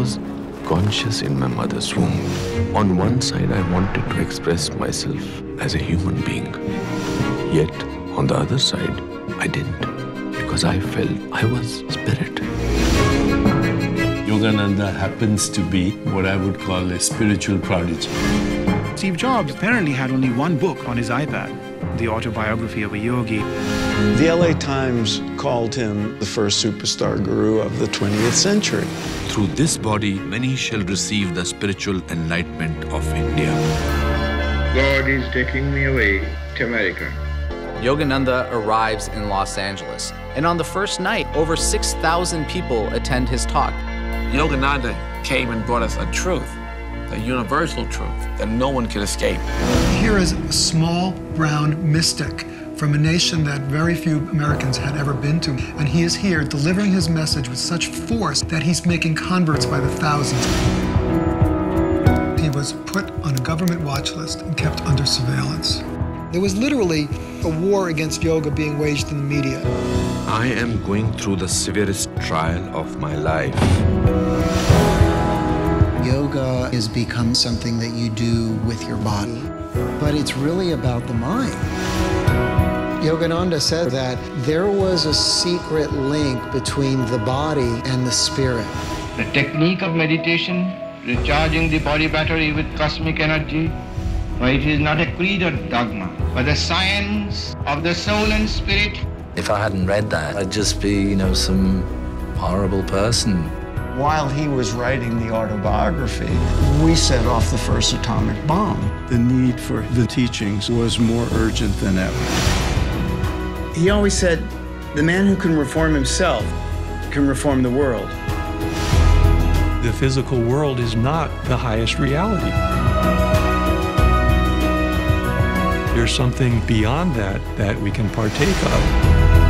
was conscious in my mother's womb. On one side, I wanted to express myself as a human being. Yet, on the other side, I didn't because I felt I was spirit. Yogananda happens to be what I would call a spiritual prodigy. Steve Jobs apparently had only one book on his iPad The Autobiography of a Yogi. The LA Times called him the first superstar guru of the 20th century. Through this body, many shall receive the spiritual enlightenment of India. God is taking me away to America. Yogananda arrives in Los Angeles, and on the first night, over 6,000 people attend his talk. Yogananda came and brought us a truth, a universal truth that no one can escape. Here is a small brown mystic from a nation that very few Americans had ever been to. And he is here delivering his message with such force that he's making converts by the thousands. He was put on a government watch list and kept under surveillance. There was literally a war against yoga being waged in the media. I am going through the severest trial of my life. Yoga has become something that you do with your body, but it's really about the mind. Yogananda said that there was a secret link between the body and the spirit. The technique of meditation, recharging the body battery with cosmic energy, for it is not a creed or dogma, but the science of the soul and spirit. If I hadn't read that, I'd just be, you know, some horrible person. While he was writing the autobiography, we set off the first atomic bomb. The need for the teachings was more urgent than ever. He always said, the man who can reform himself can reform the world. The physical world is not the highest reality. There's something beyond that that we can partake of.